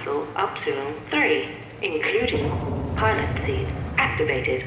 Console Upsilon 3, including pilot seat, activated.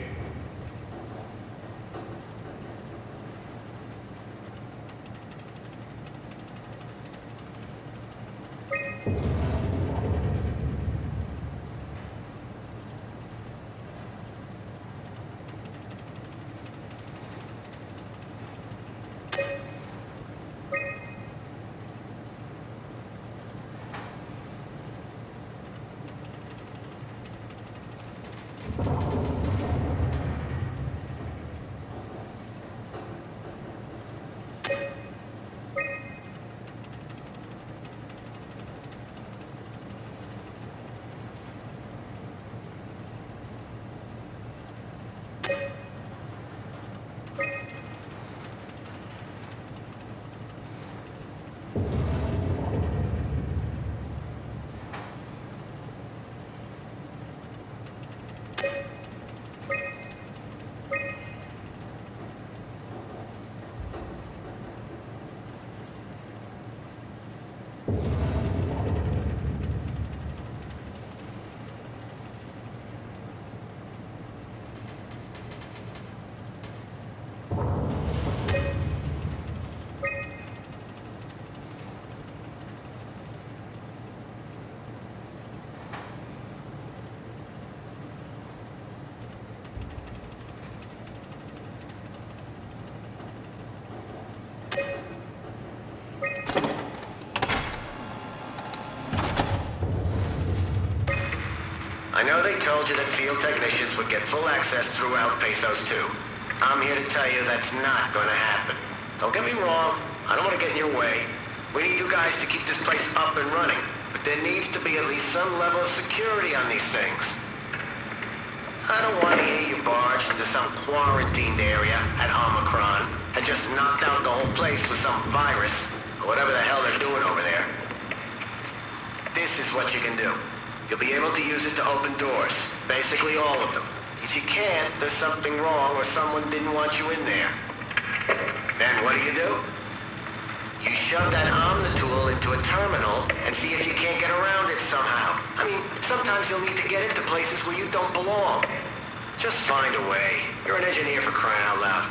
Know they told you that field technicians would get full access throughout Pathos 2. I'm here to tell you that's not gonna happen. Don't get me wrong, I don't want to get in your way. We need you guys to keep this place up and running, but there needs to be at least some level of security on these things. I don't want to hear you barged into some quarantined area at Omicron and just knocked out the whole place with some virus, or whatever the hell they're doing over there. This is what you can do. You'll be able to use it to open doors. Basically all of them. If you can't, there's something wrong or someone didn't want you in there. Then what do you do? You shove that Omnitool into a terminal and see if you can't get around it somehow. I mean, sometimes you'll need to get into places where you don't belong. Just find a way. You're an engineer for crying out loud.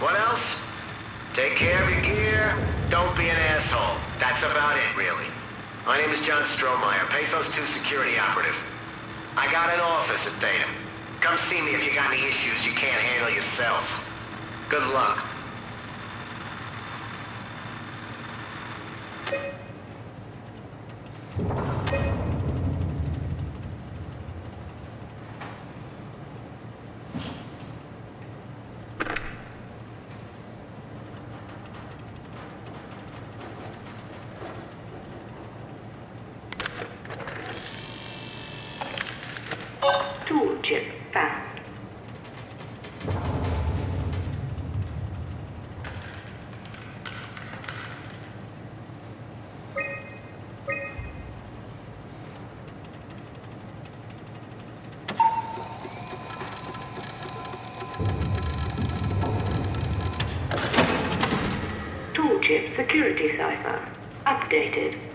What else? Take care of your gear. Don't be an asshole. That's about it, really. My name is John Strohmeyer, Pathos 2 security operative. I got an office at Theta. Come see me if you got any issues you can't handle yourself. Good luck. Security cipher. Updated.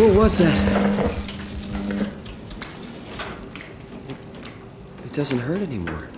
What was that? It, it doesn't hurt anymore.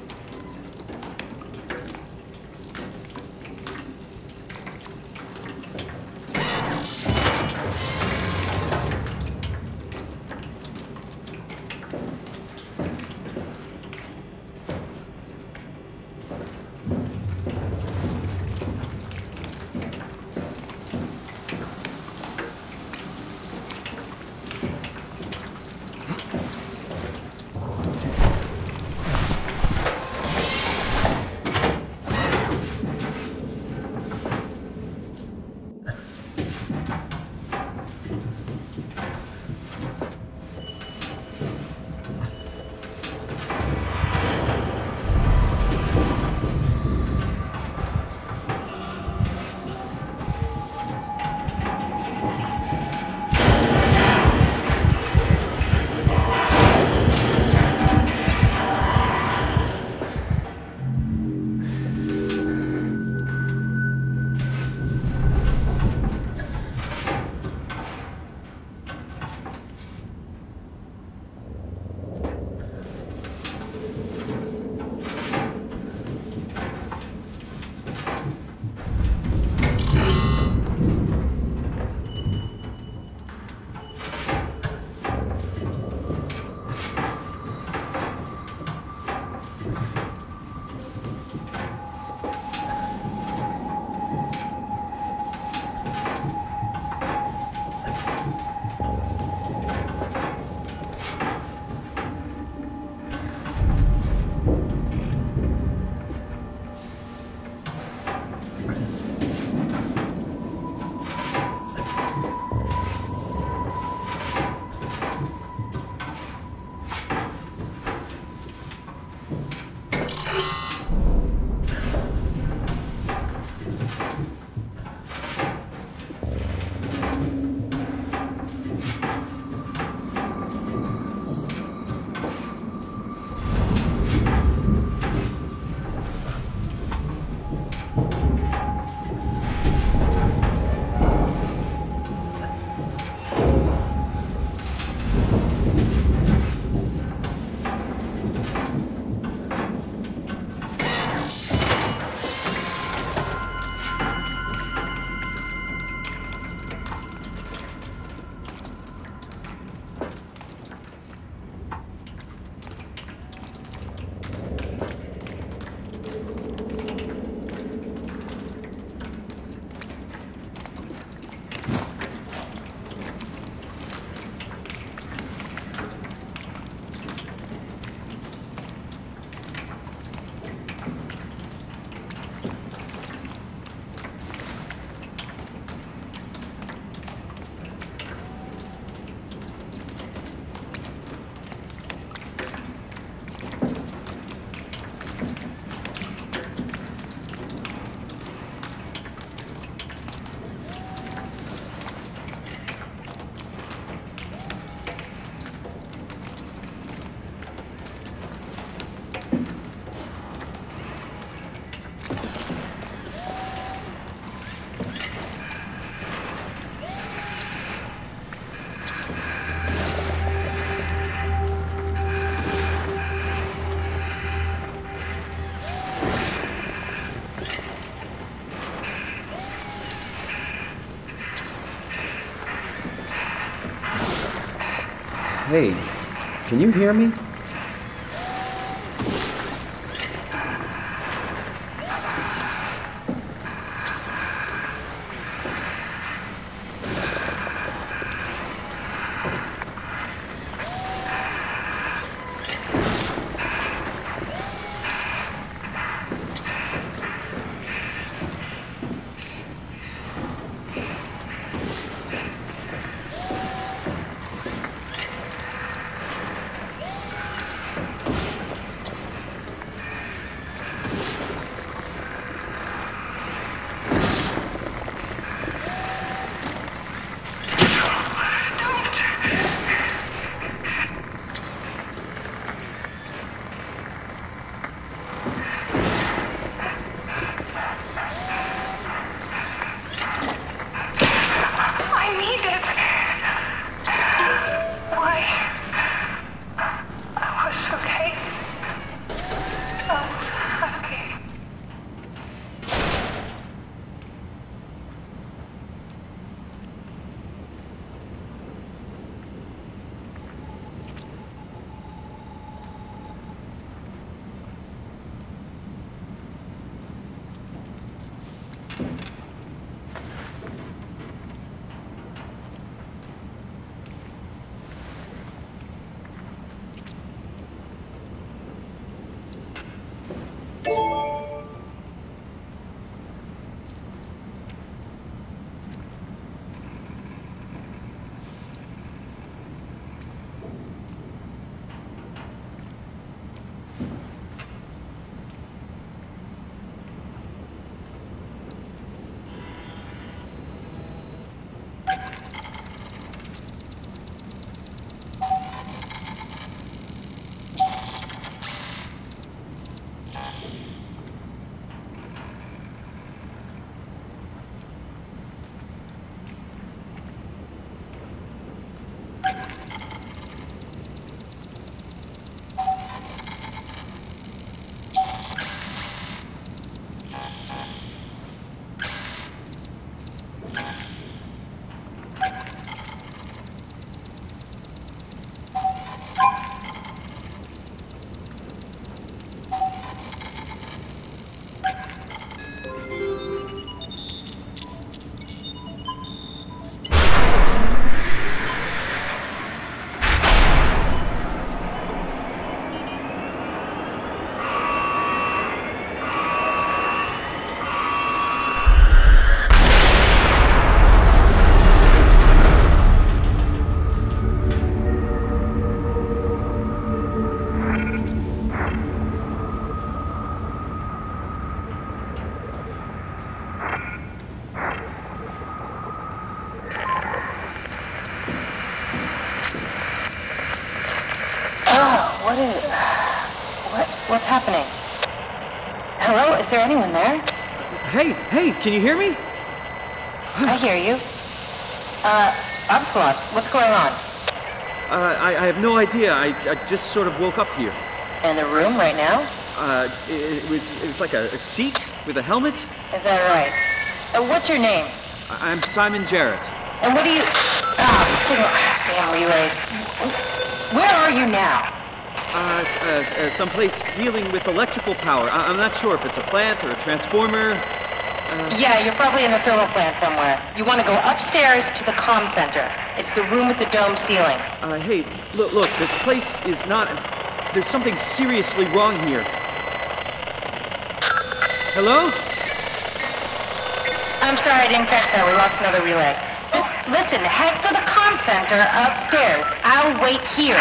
Hey, can you hear me? Happening? Hello? Is there anyone there? Hey, hey, can you hear me? I hear you. Uh, Upsilon, what's going on? Uh, I, I have no idea. I, I just sort of woke up here. In the room right now? Uh, it, it was it was like a, a seat with a helmet. Is that right? Uh, what's your name? I, I'm Simon Jarrett. And what do you... Ah, signal... Damn relays. Where are you now? Uh, uh, uh, someplace dealing with electrical power. I, I'm not sure if it's a plant or a transformer. Yeah, you're probably in the thermal plant somewhere. You want to go upstairs to the comm center. It's the room with the dome ceiling. Uh, hey, look, look, this place is not. There's something seriously wrong here. Hello? I'm sorry, I didn't catch that. We lost another relay. Just listen, head for the comm center upstairs. I'll wait here.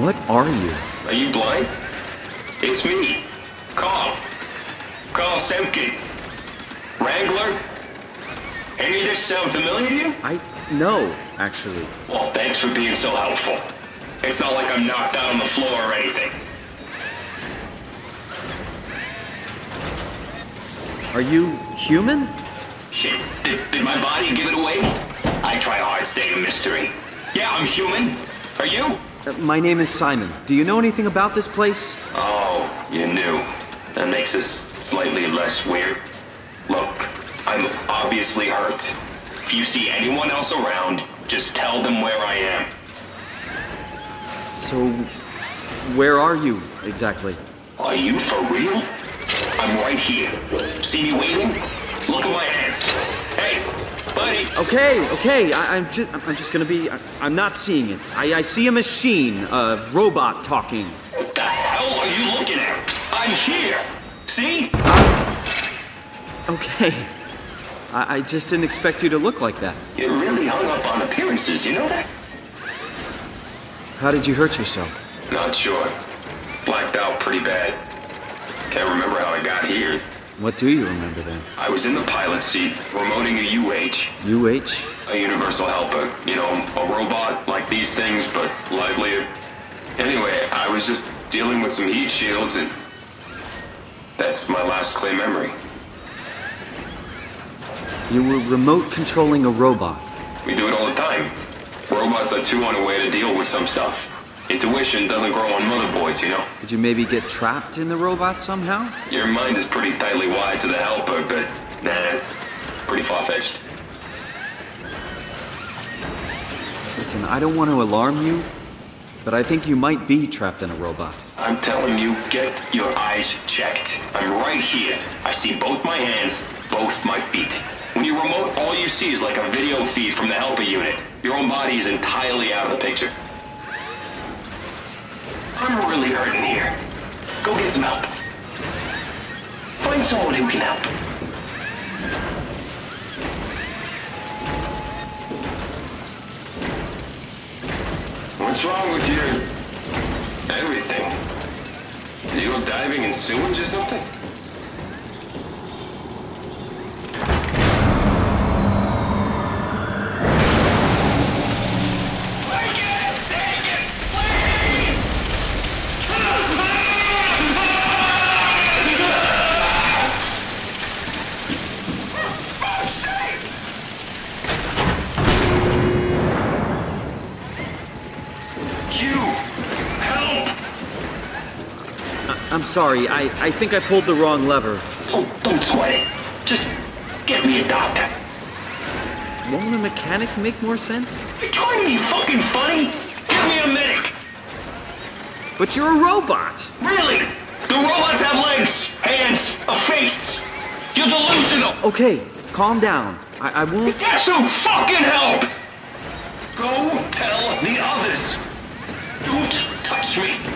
What are you? Are you blind? It's me, Carl. Carl Semken. Wrangler? Any of this sound familiar to you? I no, actually. Well, thanks for being so helpful. It's not like I'm knocked out on the floor or anything. Are you human? Shit, did, did my body give it away? I try hard staying a mystery. Yeah, I'm human. Are you? Uh, my name is Simon. Do you know anything about this place? Oh, you knew. That makes us slightly less weird. Look, I'm obviously hurt. If you see anyone else around, just tell them where I am. So, where are you exactly? Are you for real? I'm right here. See me waiting? Look at my hands. Hey, buddy. Okay, okay. I, I'm just, I'm just gonna be. I, I'm not seeing it. I, I see a machine, a robot talking. What the hell are you looking at? I'm here. See? Okay. I, I just didn't expect you to look like that. You're really hung up on appearances, you know that? How did you hurt yourself? Not sure. Blacked out pretty bad. Can't remember how I got here. What do you remember then? I was in the pilot seat, remoting a UH, UH? a universal helper. You know, a robot like these things, but livelier. Anyway, I was just dealing with some heat shields and that's my last clear memory. You were remote controlling a robot. We do it all the time. Robots are too unaware to deal with some stuff. Intuition doesn't grow on motherboards, you know? Did you maybe get trapped in the robot somehow? Your mind is pretty tightly wired to the helper, but nah, pretty far-fetched. Listen, I don't want to alarm you, but I think you might be trapped in a robot. I'm telling you, get your eyes checked. I'm right here. I see both my hands, both my feet. When you remote, all you see is like a video feed from the helper unit. Your own body is entirely out of the picture. I'm really hurting here. Go get some help. Find someone who can help. What's wrong with your... everything? Do you diving in sewage or something? Sorry, I, I think I pulled the wrong lever. Oh, don't sweat it. Just get me a doctor. Won't a mechanic make more sense? You trying to be fucking funny? Give me a medic. But you're a robot! Really? The robots have legs, hands, a face. You're delusional. Okay, calm down. I, I won't. Get some fucking help. Go tell the others. Don't touch me.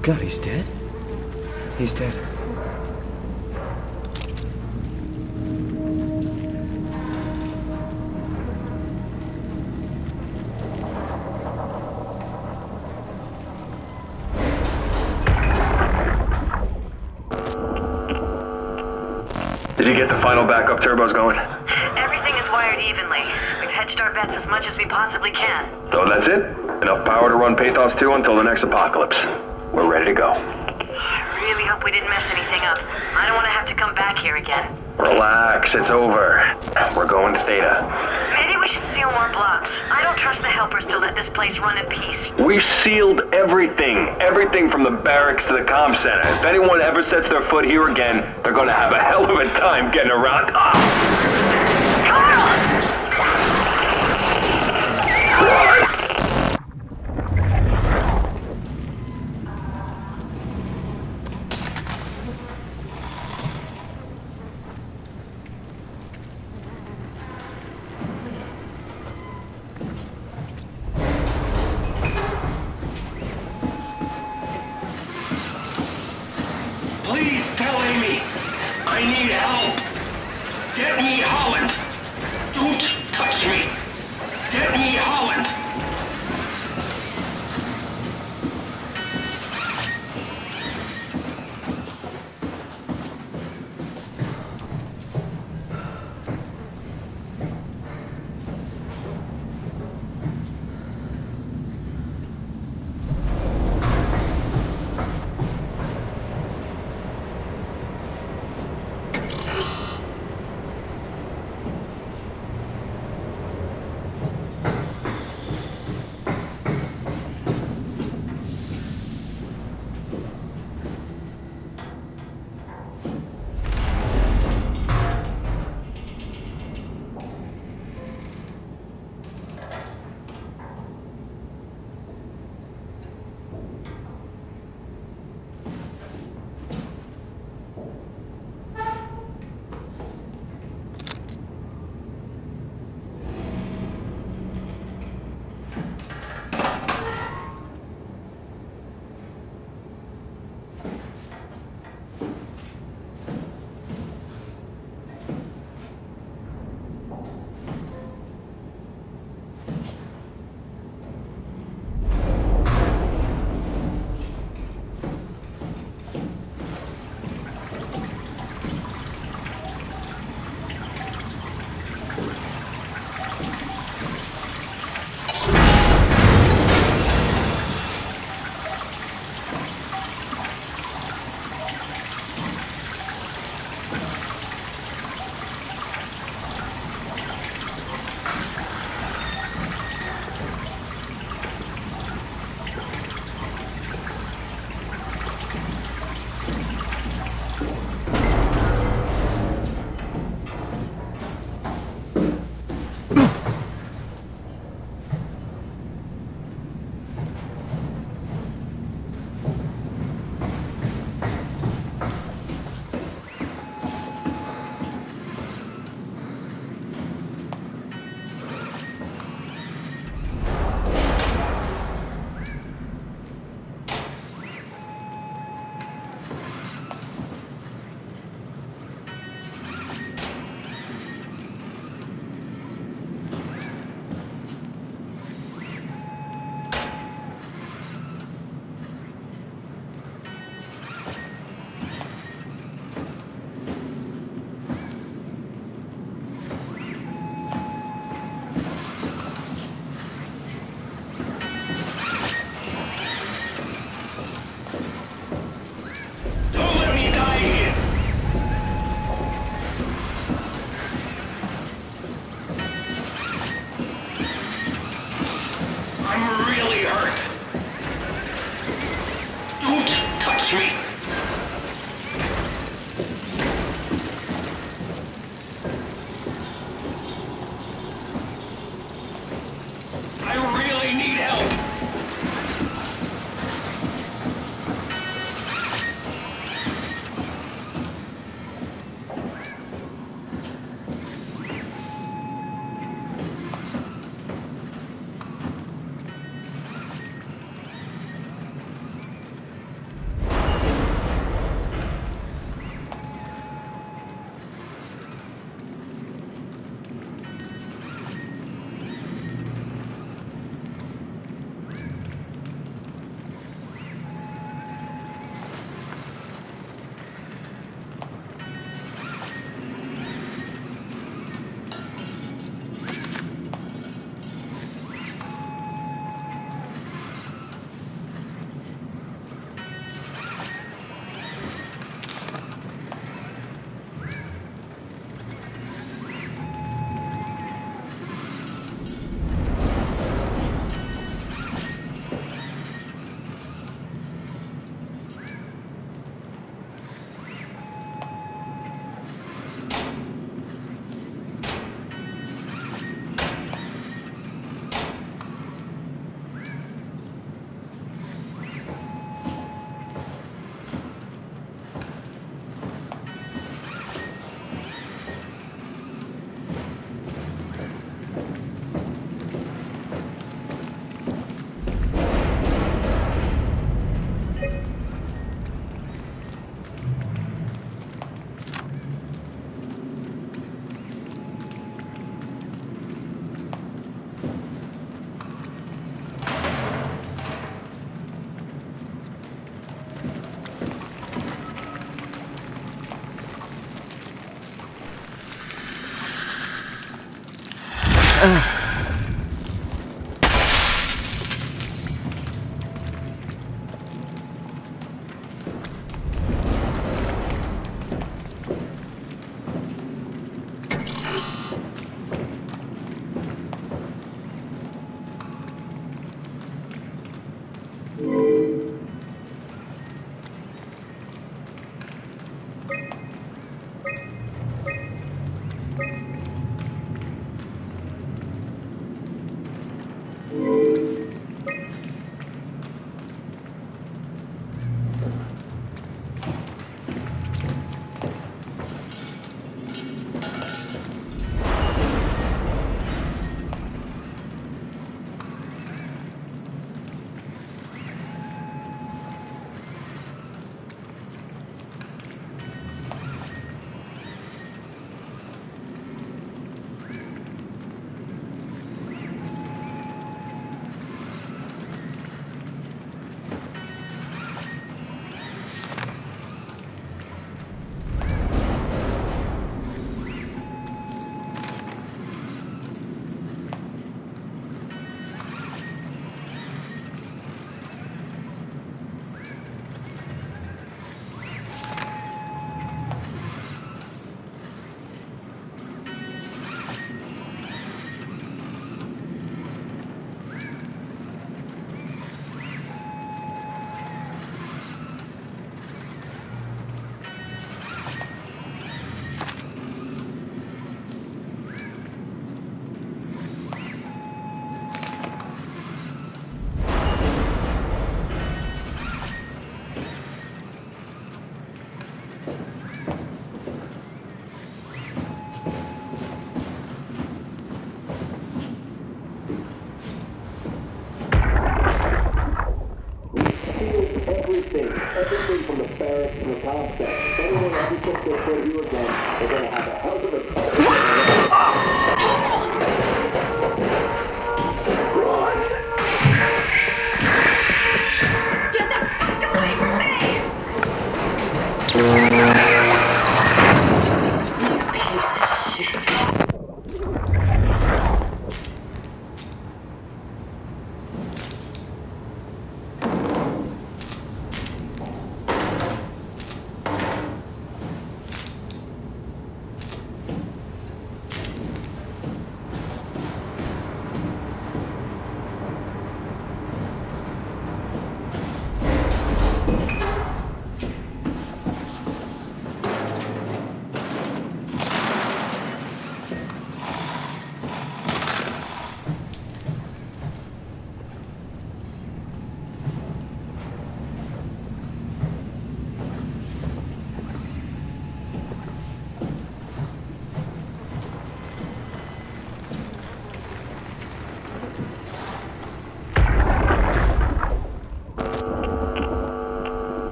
Oh god, he's dead? He's dead. Did you get the final backup turbos going? Everything is wired evenly. We've hedged our bets as much as we possibly can. So that's it? Enough power to run Pathos 2 until the next apocalypse. We're ready to go. I really hope we didn't mess anything up. I don't want to have to come back here again. Relax, it's over. We're going to Theta. Maybe we should seal more blocks. I don't trust the helpers to let this place run in peace. We've sealed everything. Everything from the barracks to the comm center. If anyone ever sets their foot here again, they're gonna have a hell of a time getting around. Ah!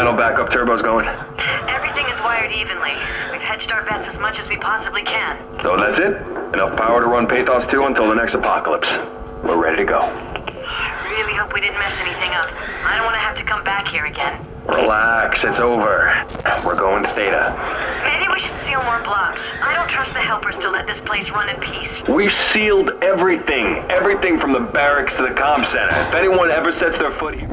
Final backup turbos going? Everything is wired evenly. We've hedged our bets as much as we possibly can. So that's it? Enough power to run Pathos 2 until the next apocalypse. We're ready to go. I really hope we didn't mess anything up. I don't want to have to come back here again. Relax, it's over. We're going to Theta. Maybe we should seal more blocks. I don't trust the helpers to let this place run in peace. We've sealed everything. Everything from the barracks to the comm center. If anyone ever sets their foot here...